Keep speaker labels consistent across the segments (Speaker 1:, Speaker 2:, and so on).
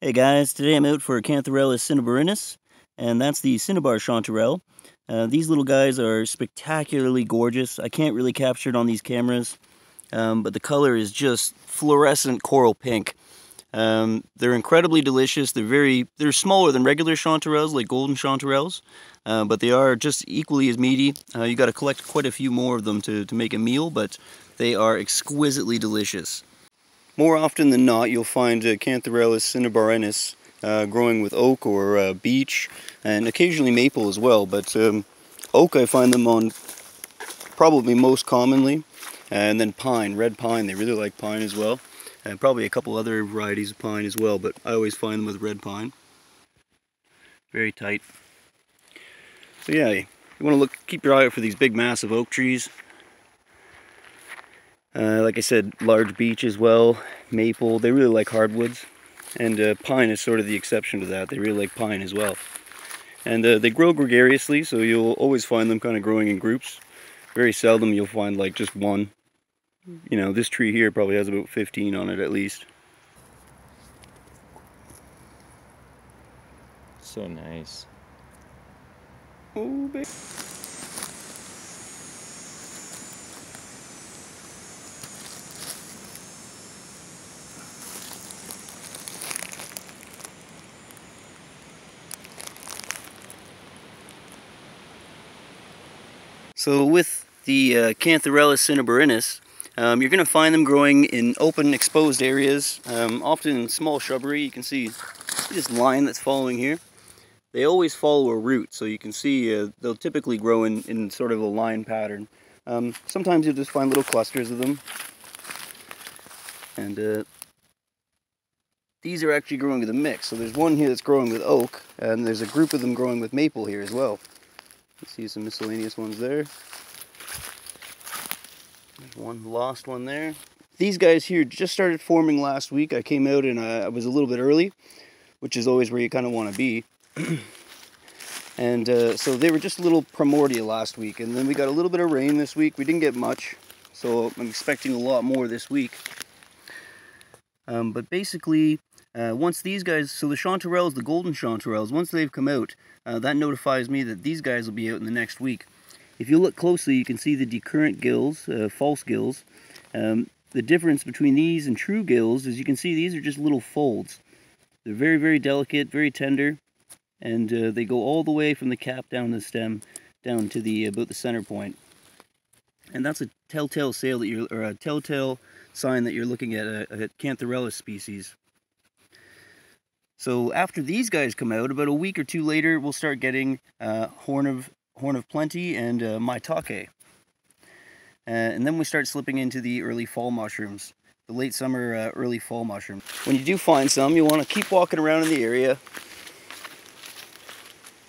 Speaker 1: Hey guys, today I'm out for Cantharellus cinnabarinus, and that's the cinnabar chanterelle. Uh, these little guys are spectacularly gorgeous. I can't really capture it on these cameras, um, but the color is just fluorescent coral pink. Um, they're incredibly delicious. They're very, they're smaller than regular chanterelles, like golden chanterelles, uh, but they are just equally as meaty. Uh, you got to collect quite a few more of them to, to make a meal, but they are exquisitely delicious. More often than not, you'll find uh, Cantharellus cinnabarinus uh, growing with oak or uh, beech, and occasionally maple as well. But um, oak, I find them on probably most commonly, and then pine, red pine. They really like pine as well, and probably a couple other varieties of pine as well. But I always find them with red pine. Very tight. So yeah, you want to look, keep your eye out for these big, massive oak trees. Uh, like I said, large beech as well, maple. They really like hardwoods. And uh, pine is sort of the exception to that. They really like pine as well. And uh, they grow gregariously, so you'll always find them kind of growing in groups. Very seldom you'll find like just one. You know, this tree here probably has about 15 on it at least.
Speaker 2: So nice.
Speaker 1: Oh, baby. So with the uh, Cantharellus cinnabarinus, um, you're going to find them growing in open exposed areas, um, often in small shrubbery. You can see this line that's following here. They always follow a root, so you can see uh, they'll typically grow in, in sort of a line pattern. Um, sometimes you'll just find little clusters of them. And uh, these are actually growing with a mix. So there's one here that's growing with oak, and there's a group of them growing with maple here as well. See some miscellaneous ones there. There's one lost one there. These guys here just started forming last week. I came out and I was a little bit early, which is always where you kind of want to be. and uh, so they were just a little primordial last week. And then we got a little bit of rain this week. We didn't get much, so I'm expecting a lot more this week. Um, but basically, uh, once these guys, so the chanterelles, the golden chanterelles, once they've come out, uh, that notifies me that these guys will be out in the next week. If you look closely, you can see the decurrent gills, uh, false gills. Um, the difference between these and true gills is you can see these are just little folds. They're very, very delicate, very tender, and uh, they go all the way from the cap down the stem, down to the about the center point. And that's a telltale sale that you're, or a telltale sign that you're looking at a, a Cantharellus species. So after these guys come out, about a week or two later, we'll start getting uh, Horn of Horn of Plenty and uh, Maitake. Uh, and then we start slipping into the early fall mushrooms, the late summer, uh, early fall mushrooms. When you do find some, you want to keep walking around in the area.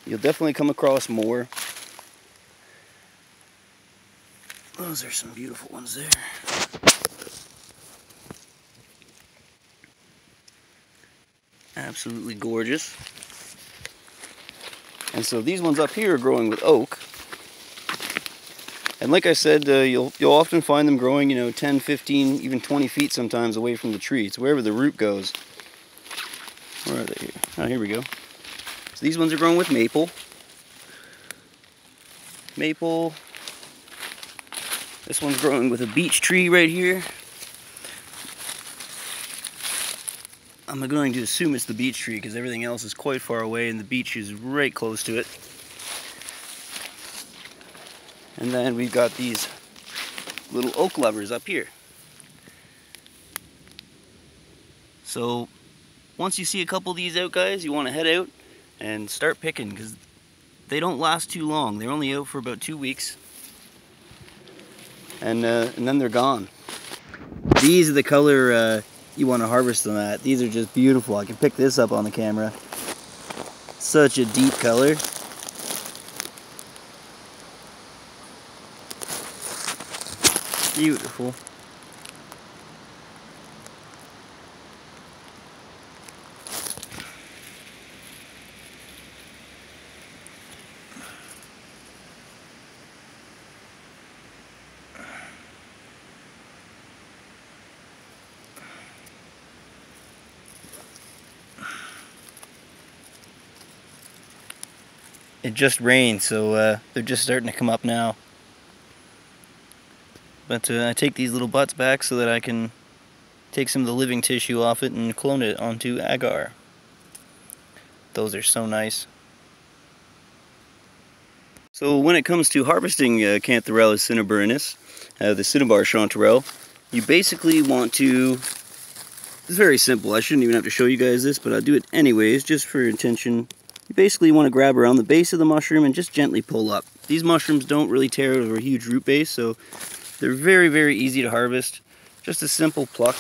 Speaker 1: You'll definitely come across more. Those are some beautiful ones there. Absolutely gorgeous. And so these ones up here are growing with oak. And like I said, uh, you'll, you'll often find them growing, you know, 10, 15, even 20 feet sometimes away from the tree. It's wherever the root goes. Where are they here? Oh, here we go. So these ones are growing with maple. Maple. This one's growing with a beech tree right here. I'm going to assume it's the beech tree because everything else is quite far away and the beech is right close to it. And then we've got these little oak lovers up here. So once you see a couple of these out guys, you want to head out and start picking because they don't last too long. They're only out for about two weeks. And, uh, and then they're gone. These are the color uh, you want to harvest them at. These are just beautiful. I can pick this up on the camera. Such a deep color. Beautiful. It just rained, so uh, they're just starting to come up now. But uh, I take these little butts back so that I can take some of the living tissue off it and clone it onto agar. Those are so nice. So when it comes to harvesting uh, Cantharellus cinnabarinus, uh, the cinnabar chanterelle, you basically want to, it's very simple, I shouldn't even have to show you guys this, but I'll do it anyways, just for your intention. You basically want to grab around the base of the mushroom and just gently pull up. These mushrooms don't really tear over a huge root base, so they're very, very easy to harvest. Just a simple pluck.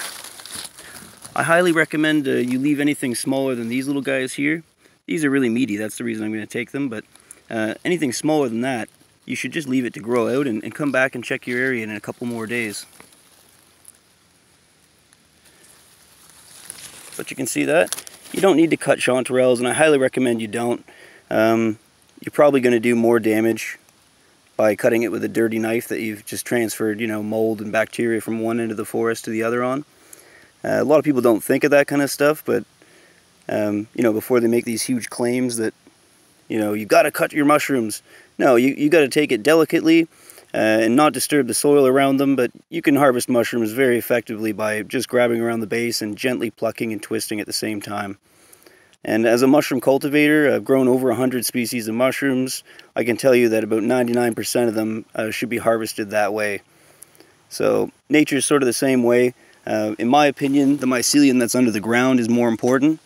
Speaker 1: I highly recommend uh, you leave anything smaller than these little guys here. These are really meaty, that's the reason I'm going to take them, but uh, anything smaller than that, you should just leave it to grow out and, and come back and check your area in a couple more days. But you can see that. You don't need to cut chanterelles, and I highly recommend you don't. Um, you're probably going to do more damage by cutting it with a dirty knife that you've just transferred, you know, mold and bacteria from one end of the forest to the other on. Uh, a lot of people don't think of that kind of stuff, but um, you know, before they make these huge claims that, you know, you've got to cut your mushrooms. No, you, you got to take it delicately uh, and not disturb the soil around them, but you can harvest mushrooms very effectively by just grabbing around the base and gently plucking and twisting at the same time. And as a mushroom cultivator, I've grown over 100 species of mushrooms. I can tell you that about 99% of them uh, should be harvested that way. So nature is sort of the same way. Uh, in my opinion, the mycelium that's under the ground is more important.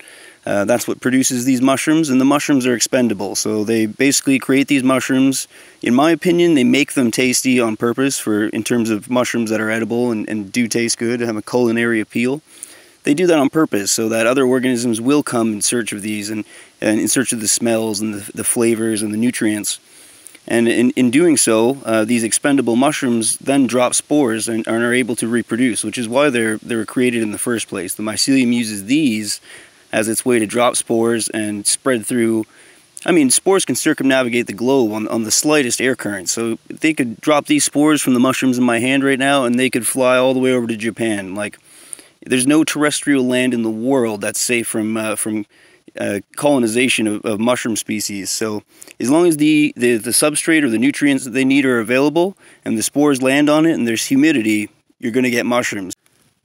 Speaker 1: Uh, that's what produces these mushrooms, and the mushrooms are expendable. So they basically create these mushrooms. In my opinion, they make them tasty on purpose for in terms of mushrooms that are edible and, and do taste good, have a culinary appeal. They do that on purpose so that other organisms will come in search of these and, and in search of the smells and the, the flavors and the nutrients. And in, in doing so, uh, these expendable mushrooms then drop spores and, and, are able to reproduce, which is why they're, they were created in the first place. The mycelium uses these as its way to drop spores and spread through. I mean, spores can circumnavigate the globe on, on the slightest air current. So they could drop these spores from the mushrooms in my hand right now and they could fly all the way over to Japan. Like, there's no terrestrial land in the world that's safe from, uh, from uh, colonization of, of, mushroom species. So as long as the, the, the substrate or the nutrients that they need are available and the spores land on it and there's humidity, you're going to get mushrooms.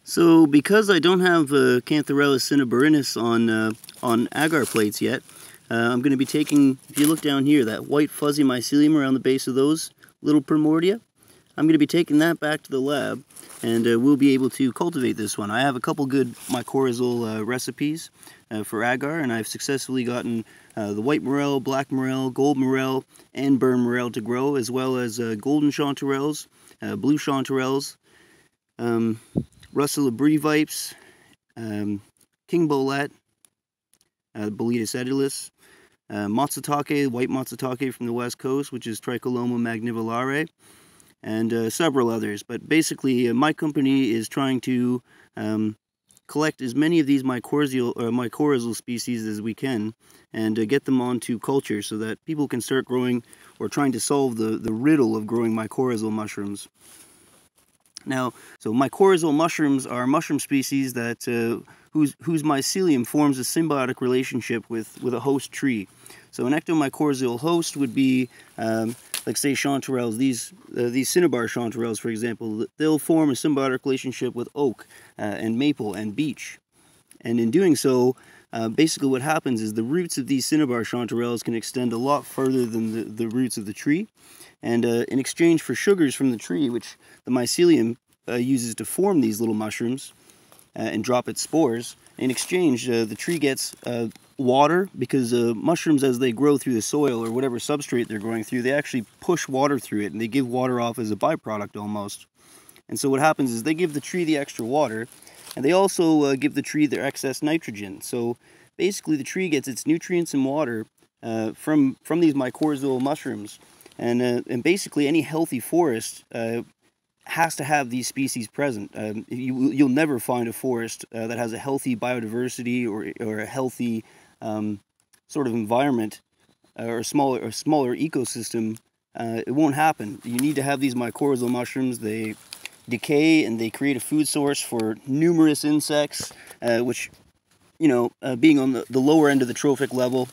Speaker 1: So because I don't have uh, Cantharellus cinnabarinus on, uh, on agar plates yet, uh, I'm going to be taking, if you look down here, that white fuzzy mycelium around the base of those little primordia, I'm going to be taking that back to the lab and uh, we'll be able to cultivate this one. I have a couple good mycorrhizal uh, recipes uh, for agar and I've successfully gotten uh, the white morel, black morel, gold morel, and burn morel to grow as well as uh, golden chanterelles, uh, blue chanterelles, um, Russula brevipes, um, King Bolete, uh, Boletus edulis, uh, Matsutake, white Matsutake from the west coast, which is Tricholoma magnivelare, and uh, several others. But basically, uh, my company is trying to um, collect as many of these mycorrhizal, uh, mycorrhizal species as we can and uh, get them onto culture so that people can start growing or trying to solve the, the riddle of growing mycorrhizal mushrooms. Now, so mycorrhizal mushrooms are mushroom species that uh, whose whose mycelium forms a symbiotic relationship with with a host tree. So an ectomycorrhizal host would be, um, like say chanterelles, these uh, these cinnabar chanterelles, for example, they'll form a symbiotic relationship with oak uh, and maple and beech. And in doing so, uh, basically what happens is the roots of these cinnabar chanterelles can extend a lot further than the, the roots of the tree. And uh, in exchange for sugars from the tree, which the mycelium uh, uses to form these little mushrooms uh, and drop its spores, in exchange, uh, the tree gets uh, water because uh, mushrooms, as they grow through the soil or whatever substrate they're growing through, they actually push water through it and they give water off as a byproduct almost. And so what happens is they give the tree the extra water and they also give the tree their excess nitrogen. So basically the tree gets its nutrients and water from, from these mycorrhizal mushrooms and, uh, and basically, any healthy forest uh, has to have these species present. Um, you, you'll never find a forest uh, that has a healthy biodiversity or, or a healthy um, sort of environment uh, or a smaller, or smaller ecosystem. Uh, it won't happen. You need to have these mycorrhizal mushrooms. They decay and they create a food source for numerous insects, uh, which, you know, being on the, the lower end of the trophic level,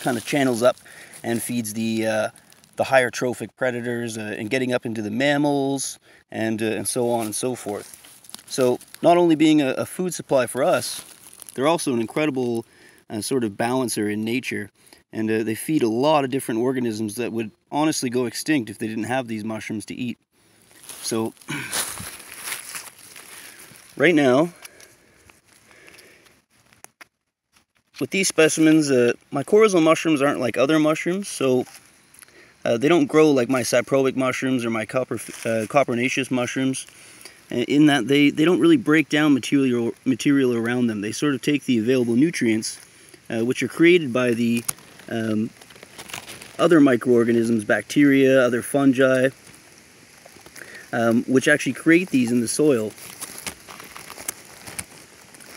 Speaker 1: kind of channels up and feeds the the higher trophic predators uh, and getting up into the mammals and uh, and so on and so forth. So not only being a, a food supply for us, they're also an incredible uh, sort of balancer in nature. And uh, they feed a lot of different organisms that would honestly go extinct if they didn't have these mushrooms to eat. So right now, with these specimens, uh, mycorrhizal mushrooms aren't like other mushrooms, so uh, they don't grow like my saprobic mushrooms or my copper, uh, copernaceous mushrooms in that they, they don't really break down material, material around them. They sort of take the available nutrients, uh, which are created by the um, other microorganisms, bacteria, other fungi, um, which actually create these in the soil.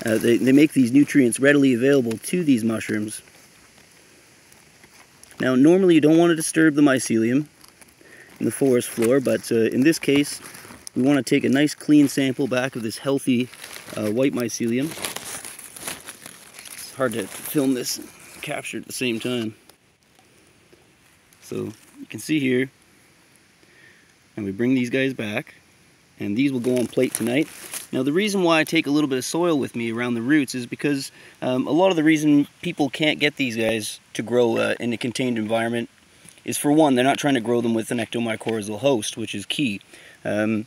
Speaker 1: Uh, they, they make these nutrients readily available to these mushrooms. Now, normally you don't want to disturb the mycelium in the forest floor, but uh, in this case, we want to take a nice clean sample back of this healthy uh, white mycelium. It's hard to film this capture at the same time. So you can see here, and we bring these guys back, and these will go on plate tonight. Now the reason why I take a little bit of soil with me around the roots is because um, a lot of the reason people can't get these guys to grow uh, in a contained environment is for one, they're not trying to grow them with an ectomycorrhizal host, which is key. Um,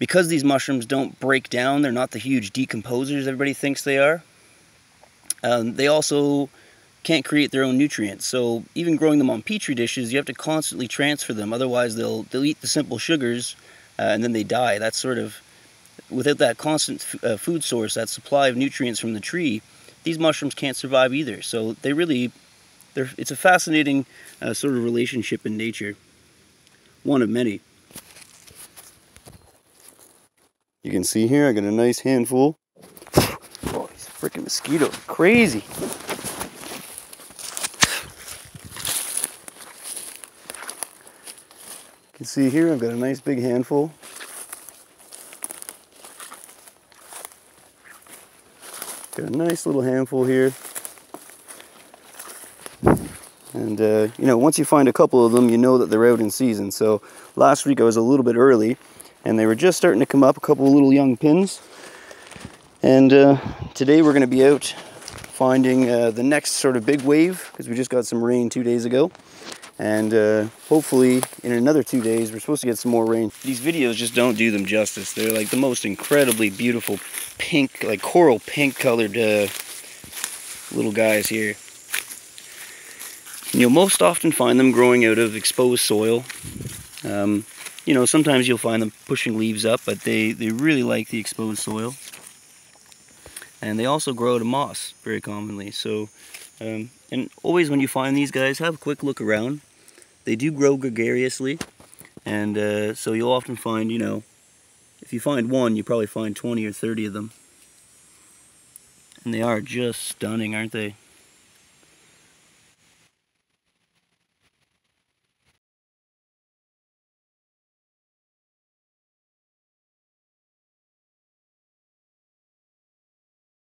Speaker 1: because these mushrooms don't break down, they're not the huge decomposers everybody thinks they are. Um, they also can't create their own nutrients. So even growing them on petri dishes, you have to constantly transfer them. Otherwise, they'll they'll eat the simple sugars uh, and then they die. That's sort of without that constant uh, food source, that supply of nutrients from the tree, these mushrooms can't survive either. So they really, it's a fascinating uh, sort of relationship in nature. One of many. You can see here, I got a nice handful. Oh, these freaking mosquitoes, crazy. You can see here, I've got a nice big handful. Got a nice little handful here. And, uh, you know, once you find a couple of them, you know that they're out in season. So last week I was a little bit early, and they were just starting to come up, a couple of little young pins. And uh, today we're going to be out finding uh, the next sort of big wave, because we just got some rain two days ago. And uh, hopefully in another two days, we're supposed to get some more rain. These videos just don't do them justice. They're like the most incredibly beautiful pink, like coral pink colored uh, little guys here. And You'll most often find them growing out of exposed soil. Um, you know, sometimes you'll find them pushing leaves up, but they, they really like the exposed soil. And they also grow out of moss very commonly. So, um, and always when you find these guys, have a quick look around. They do grow gregariously, and uh, so you'll often find, you know, if you find one, you probably find 20 or 30 of them. And they are just stunning, aren't they?